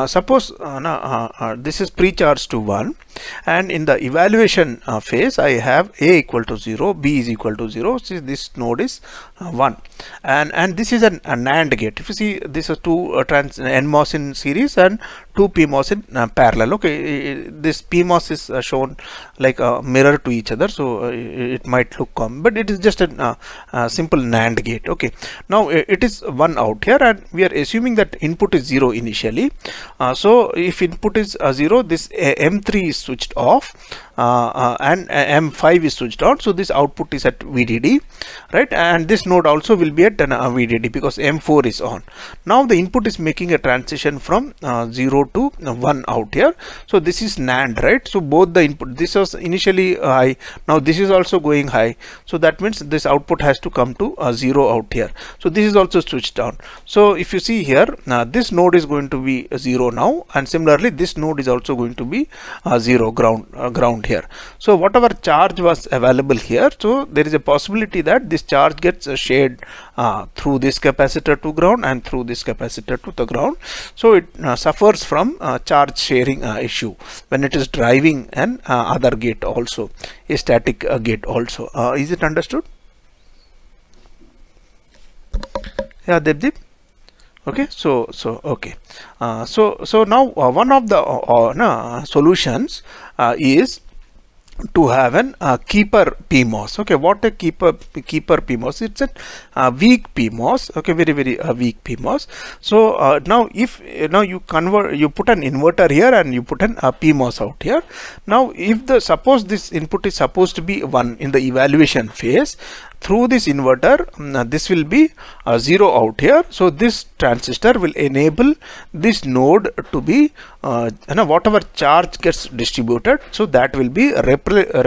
Speaker 1: Suppose this is pre-charged to one, and in the evaluation phase, I have a equal to zero, b is equal to zero. So this node is one, and and this is an, a NAND gate. If you see, this is two trans NMOS in series and two PMOS in parallel. Okay, this PMOS is shown like a mirror to each other, so it might look common, but it is just a uh, uh, simple NAND gate okay? Now it is one out here and we are assuming that input is 0 initially. Uh, so if input is uh, 0 this uh, M3 is switched off. uh, uh, and M5 is switched on so this output is at VDD right? And this node also will be at uh, VDD because M4 is on. Now the input is making a transition from uh, 0 to 1 out here. So this is NAND right? So both the input this was initially high. Now this is also going high. So that means this output has to come to uh, 0 out here. So this is also switched on. So if you see here uh, this node is going to be 0 now and similarly this node is also going to be uh, 0 ground uh, ground here. So whatever charge was available here so there is a possibility that this charge gets uh, shared uh, through this capacitor to ground and through this capacitor to the ground. So it uh, suffers from uh, charge sharing issue when it is driving an other gate also a static gate also. Is it understood? Yeah Devdeep okay so so okay. Uh, so so now uh, one of the uh, uh solutions uh, is to have an uh, keeper PMOS. Okay, what a keeper keeper PMOS? It's a uh, weak PMOS. Okay, very very uh, weak PMOS. So uh, now if now you convert, you put an inverter here and you put an uh, PMOS out here. Now if the suppose this input is supposed to be one in the evaluation phase, through this inverter um, this will be uh, 0 out here so this transistor will enable this node to be uh, you know whatever charge gets distributed so that will be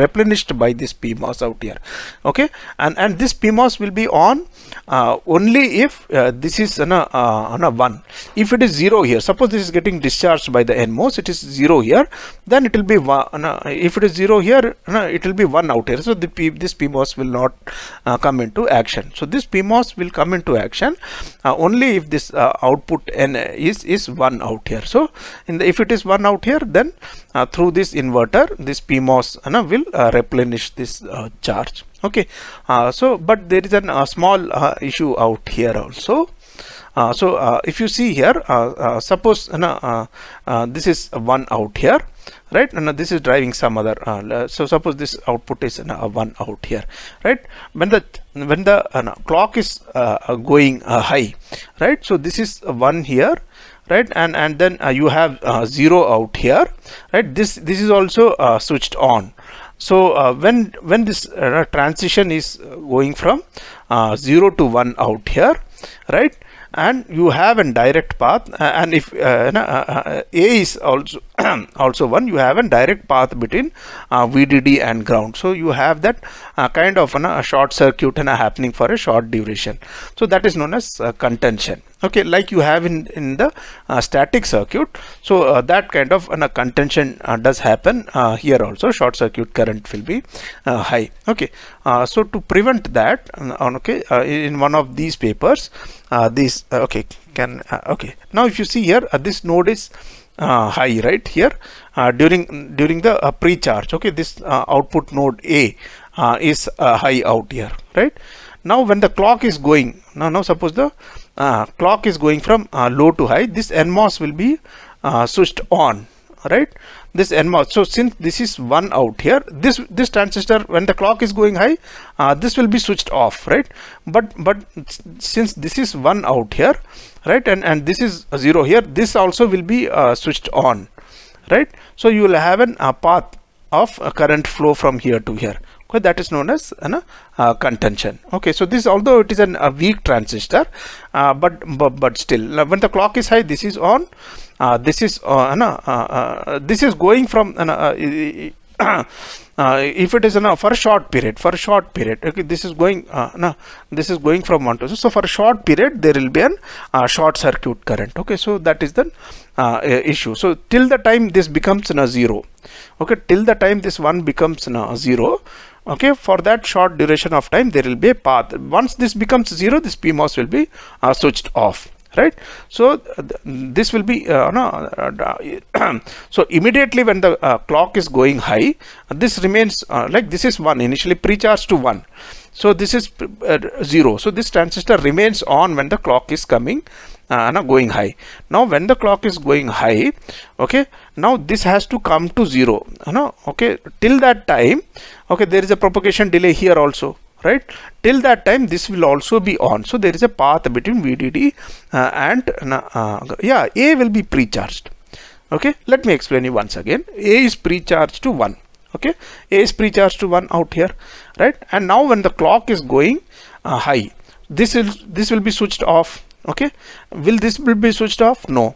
Speaker 1: replenished by this PMOS out here. Okay? And and this PMOS will be on uh, only if uh, this is on a, uh, on a 1 if it is 0 here suppose this is getting discharged by the NMOS it is 0 here then it will be one if it is 0 here it will be 1 out here. So the P, this PMOS will not uh, come into action. So this PMOS will come into action uh, only if this output n is is 1 out here. So in the if it is 1 out here then uh, through this inverter this PMOS uh, will uh, replenish this uh, charge. Okay. Uh, so but there is a uh, small issue out here also. Uh, so uh, if you see here uh, suppose this is one out here right? And this is driving some other so suppose this output is one out here right? When the when the clock is going high right? So this is one here right? And and then uh, you have zero out here right? This this is also switched on. So when when this transition is going from 0 to 1 out here right? And you have a direct path uh, and if uh, uh, A is also also one you have a direct path between uh, VDD and ground. So you have that uh, kind of a short circuit and happening for a short duration. So that is known as uh, contention. Okay like you have in in the uh, static circuit. So uh, that kind of a contention does happen here also. Short circuit current will be high. Okay so to prevent that um, okay in one of these papers this okay can okay. Now if you see here this node is uh, high right here. Uh, during during the uh, pre-charge. Okay this output node A is high out here right? Now when the clock is going now now suppose the uh, clock is going from uh, low to high this NMOS will be uh, switched on right this NMOS so since this is one out here this this transistor when the clock is going high uh, this will be switched off right? But but since this is one out here right and and this is zero here this also will be uh, switched on right? So you will have an, a path of a current flow from here to here okay that is known as uh, uh, contention. Okay so this although it is an, a weak transistor uh, but, but but still when the clock is high this is on uh, this is uh, uh, this is going from uh, if it is uh, for a short period for a short period okay this is going uh, this is going from one to so for a short period there will be an uh, short circuit current. Okay so that is the uh, issue. So till the time this becomes a zero okay till the time this one becomes a zero okay for that short duration of time there will be a path. Once this becomes zero this pmos will be uh, switched off right? So this will be uh, no, uh, so immediately when the uh, clock is going high this remains uh, like this is 1 initially pre-charged to 1 so this is uh, 0 so this transistor remains on when the clock is coming uh, now going high. Now when the clock is going high okay now this has to come to 0 no okay. Till that time okay there is a propagation delay here also right? Till that time this will also be on. So there is a path between VDD uh, and uh, yeah A will be pre-charged okay. Let me explain you once again. A is pre-charged to 1 okay. A is pre-charged to 1 out here right? And now when the clock is going uh, high this will this will be switched off okay? Will this will be switched off? No.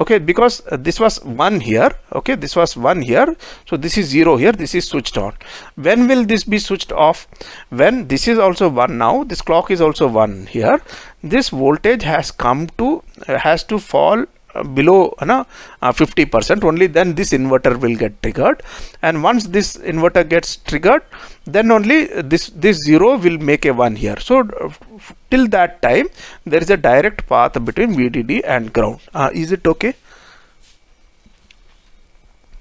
Speaker 1: Okay because uh, this was 1 here. Okay this was 1 here. So this is 0 here. This is switched on. When will this be switched off? When this is also 1 now. This clock is also 1 here. This voltage has come to uh, has to fall below uh, 50 percent. Only then this inverter will get triggered. And once this inverter gets triggered then only this this zero will make a one here. So till that time there is a direct path between vdd and ground. Uh, is it okay?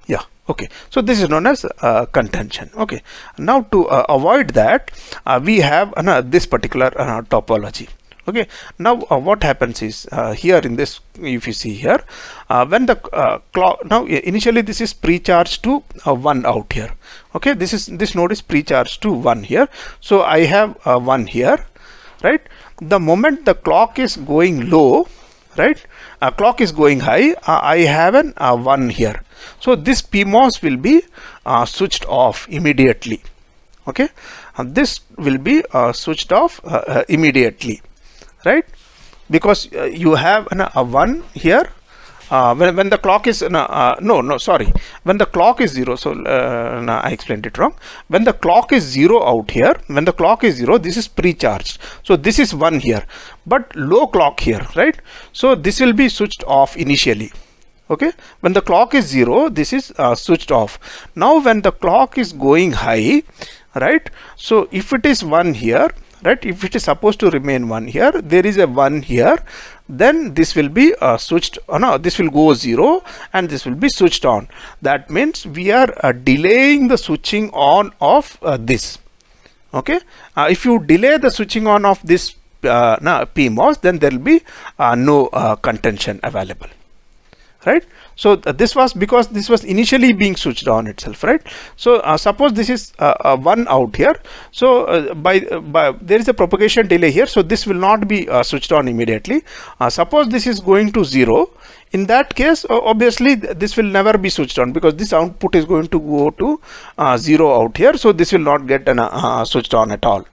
Speaker 1: Yeah okay. So this is known as uh, contention. Okay. Now to uh, avoid that uh, we have uh, this particular topology okay. Now uh, what happens is uh, here in this if you see here uh, when the uh, clock now initially this is pre-charged to uh, 1 out here. Okay. This is this node is pre-charged to 1 here. So i have uh, 1 here right? The moment the clock is going low right uh, clock is going high uh, i have an uh, 1 here. So this pmos will be uh, switched off immediately. Okay. And this will be switched off immediately right? Because uh, you have a 1 here uh, when, when the clock is uh, no no sorry. When the clock is 0 so uh, I explained it wrong. When the clock is 0 out here when the clock is 0 this is pre-charged. So this is 1 here. But low clock here right? So this will be switched off initially. Okay? When the clock is 0 this is uh, switched off. Now when the clock is going high right? So if it is 1 here right if it is supposed to remain 1 here there is a 1 here then this will be uh, switched uh, no this will go 0 and this will be switched on. That means we are uh, delaying the switching on of uh, this. Okay? Uh, if you delay the switching on of this uh, no, PMOS then there will be uh, no contention available right? So uh, this was because this was initially being switched on itself right? So uh, suppose this is uh, uh one out here. So uh, by, by, there is a propagation delay here. So this will not be switched on immediately. Suppose this is going to zero in that case obviously this will never be switched on because this output is going to go to zero out here. So this will not get an, switched on at all.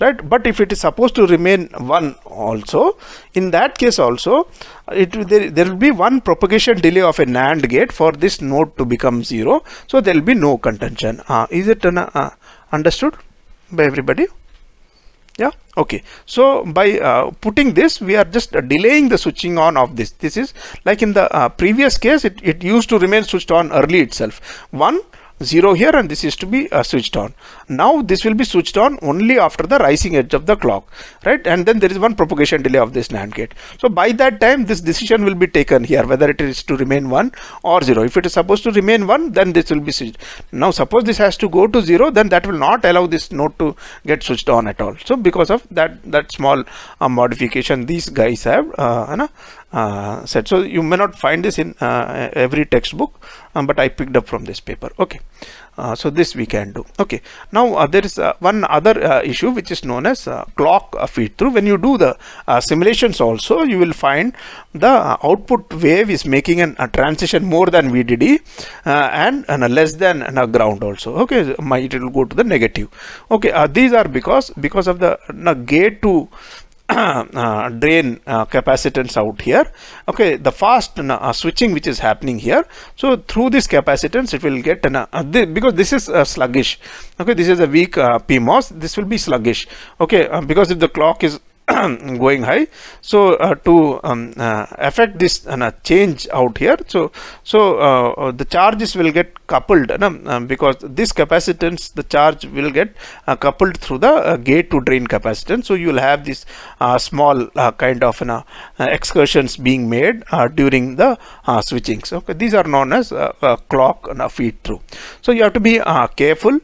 Speaker 1: Right? But if it is supposed to remain one also in that case also it there, there will be one propagation delay of a NAND gate for this node to become zero. So there will be no contention. Uh, is it uh, understood by everybody yeah? Okay. So by uh, putting this we are just uh, delaying the switching on of this. This is like in the uh, previous case it, it used to remain switched on early itself. One 0 here and this is to be uh, switched on. Now this will be switched on only after the rising edge of the clock right? And then there is one propagation delay of this NAND gate. So by that time this decision will be taken here whether it is to remain 1 or 0 if it is supposed to remain 1 then this will be switched. Now suppose this has to go to 0 then that will not allow this node to get switched on at all. So because of that that small uh, modification these guys have uh, uh, said. So you may not find this in uh, every textbook um, but I picked up from this paper. Okay. Uh, so this we can do. Okay. Now uh, there is uh, one other uh, issue which is known as clock feed through when you do the simulations also you will find the output wave is making an, a transition more than VDD and, and less than a ground also. Okay. It will go to the negative. Okay. These are because because of the gate to drain uh, capacitance out here. Okay the fast uh, switching which is happening here. So through this capacitance it will get an, uh, th because this is uh, sluggish. Okay this is a weak uh, PMOS this will be sluggish. Okay because if the clock is going high. So uh, to um, uh, affect this uh, change out here so so uh, uh, the charges will get coupled um, because this capacitance the charge will get uh, coupled through the gate to drain capacitance. So you will have this small kind of excursions being made during the switching okay these are known as clock feed through. So you have to be careful.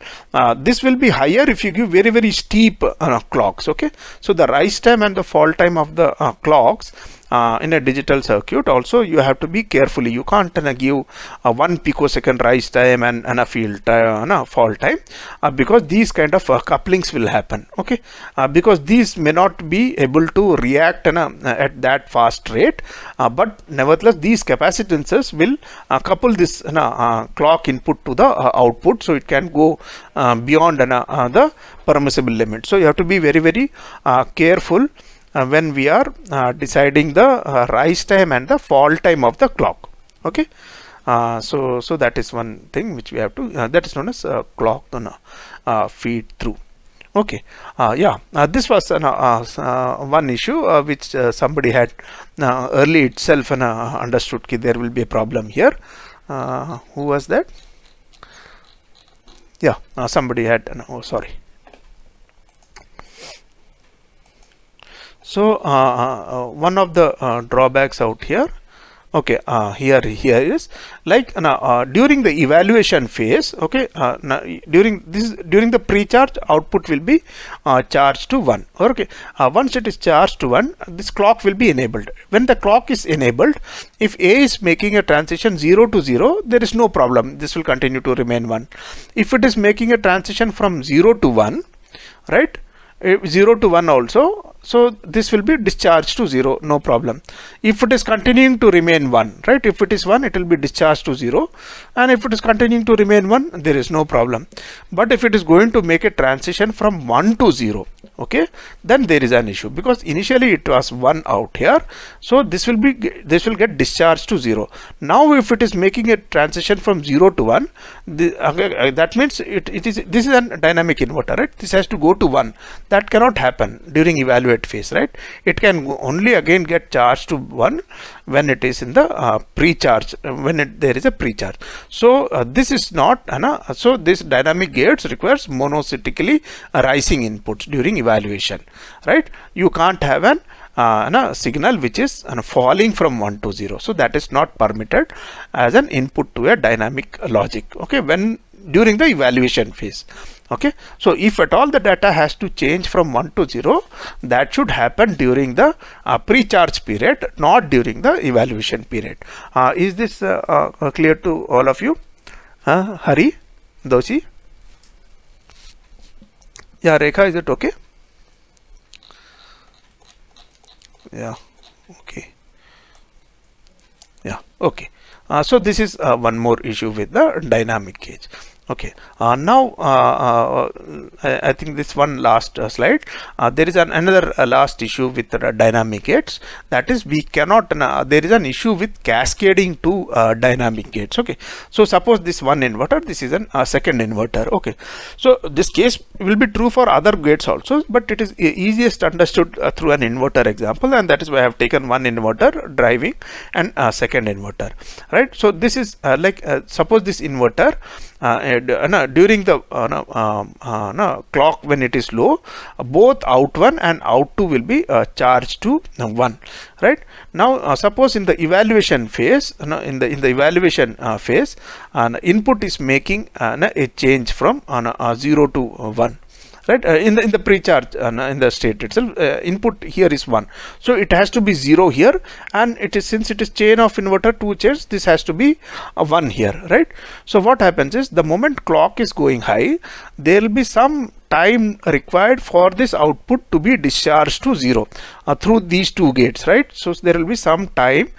Speaker 1: This will be higher if you give very very steep clocks. Okay so the rise time and the fall time of the uh, clocks uh, in a digital circuit also you have to be carefully you can't uh, give a 1 picosecond rise time and, and a field time uh, fall time uh, because these kind of uh, couplings will happen okay? Uh, because these may not be able to react uh, at that fast rate uh, but nevertheless these capacitances will uh, couple this uh, uh, clock input to the uh, output so it can go uh, beyond uh, uh, the permissible limit. So you have to be very very uh, careful uh, when we are uh, deciding the uh, rise time and the fall time of the clock. Okay? Uh, so so that is one thing which we have to uh, that is known as clock uh, feed through. Okay. Yeah. This was one issue which somebody had early itself uh, understood that there will be a problem here. Who was that? Yeah. Somebody had oh sorry so uh, uh, one of the uh, drawbacks out here okay uh, here here is like uh, uh, during the evaluation phase okay uh, during this during the pre-charge output will be uh, charged to 1 okay. Uh, once it is charged to 1 this clock will be enabled. When the clock is enabled if a is making a transition 0 to 0 there is no problem. This will continue to remain 1 if it is making a transition from 0 to 1 right uh, Uh, 0 to 1 also. So this will be discharged to 0 no problem. If it is continuing to remain 1 right? If it is 1 it will be discharged to 0 and if it is continuing to remain 1 there is no problem. But if it is going to make a transition from 1 to 0 okay? Then there is an issue. Because initially it was 1 out here. So this will be this will get discharged to 0 now if it is making a transition from 0 to 1 the, uh, that means it, it is this is a dynamic inverter right? This has to go to 1 that cannot happen during evaluate phase right? It can only again get charged to 1 when it is in the uh, pre-charge when it, there is a pre-charge. So uh, this is not uh, so this dynamic gates requires monotonically rising inputs during evaluation right? You can't have an uh, a signal which is uh, falling from 1 to 0 so that is not permitted as an input to a dynamic logic okay? When during the evaluation phase okay? So if at all the data has to change from 1 to 0 that should happen during the uh, pre-charge period not during the evaluation period. Uh, is this uh, uh clear to all of you? Uh, hari? Doshi? Yeah rekha is it okay? Yeah okay. Yeah okay. Uh, so this is one more issue with the dynamic gates okay. Uh, now uh, uh, I, I, think this one last uh, slide. Uh, there is an, another uh, last issue with dynamic gates. That is we cannot there is an issue with cascading to dynamic gates. Okay. So suppose this one inverter this is a second inverter. Okay. So this case will be true for other gates also but it is easiest understood through an inverter example and that is why I have taken one inverter driving and second inverter. Right? So this is like suppose this inverter uh, during the uh, um, uh, clock when it is low both out 1 and out 2 will be uh, charged to 1 right? Now uh, suppose in the evaluation phase in the in the evaluation uh, phase an input is making a change from 0 to 1 right? Uh, in the in the pre-charge uh, in the state itself uh, input here is 1 so it has to be 0 here and it is since it is chain of inverter two chains this has to be a 1 here. Right? So what happens is the moment clock is going high there will be some time required for this output to be discharged to zero uh, through these two gates. Right? So there will be some time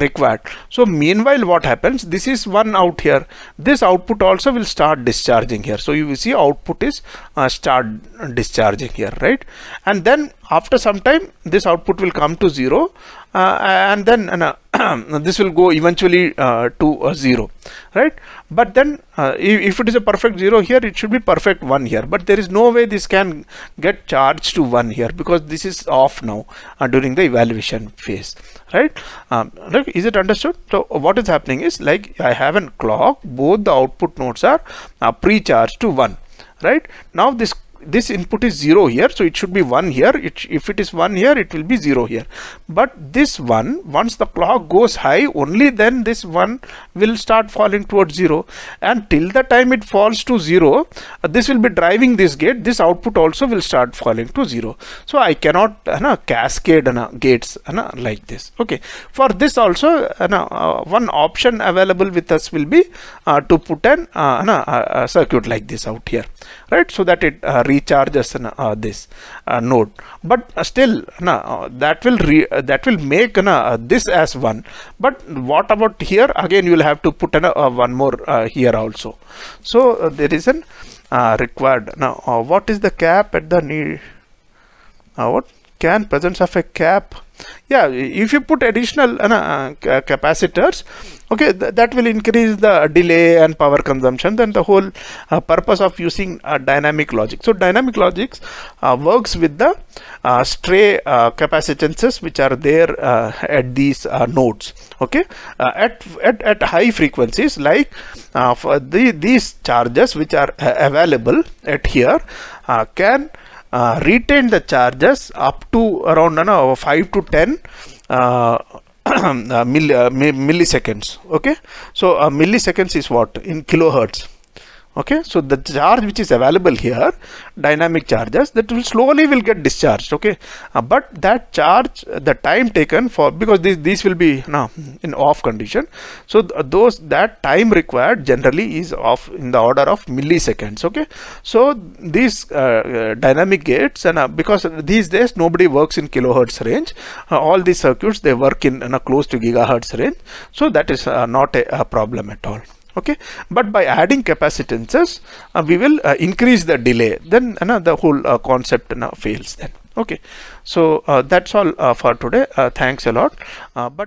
Speaker 1: required. So meanwhile what happens? This is one out here. This output also will start discharging here. So you will see output is uh, start discharging here right? And then after some time this output will come to zero uh, and then uh, this will go eventually uh, to a zero right? But then uh, if, if, it is a perfect zero here it should be perfect one here. But there is no way this can get charged to one here because this is off now uh, during the evaluation phase right? Um, is it understood? So what is happening is like I have a clock. Both the output nodes are uh, pre-charged to one. Right? Now this this input is 0 here so it should be 1 here. It, if it is 1 here it will be 0 here. But this one once the clock goes high only then this one will start falling towards 0 and till the time it falls to 0 uh, this will be driving this gate. This output also will start falling to 0 so I cannot uh, cascade uh, gates uh, like this. Okay. For this also uh, one option available with us will be uh, to put an uh, circuit like this out here. Right? So that it uh, recharges uh, this uh, node but uh, still uh, that will uh, that will make this as one. But what about here? Again you will have to put one more here also. So there is an required. Now what is the cap at the need what can presence of a cap? Yeah if you put additional uh, capacitors okay th that will increase the delay and power consumption then the whole uh, purpose of using uh, dynamic logic. So dynamic logics uh, works with the uh, stray uh, capacitances which are there at these nodes. Okay at, at at high frequencies like for the these charges which are available at here can uh, retain the charges up to around you know, 5 to 10 uh, uh, uh, milliseconds okay? So uh, milliseconds is what? In kilohertz okay so the charge which is available here dynamic charges that will slowly will get discharged okay? Uh, but that charge the time taken for because this these will be now in off condition. So th those that time required generally is off in the order of milliseconds okay? So these uh, uh, dynamic gates and uh, because these days nobody works in kilohertz range uh, all these circuits they work in, in a close to gigahertz range. So that is uh, not a, a problem at all okay? But by adding capacitances uh, we will uh, increase the delay. Then uh, the whole uh, concept uh, fails then. Okay? So uh, that's all for today. Thanks a lot. But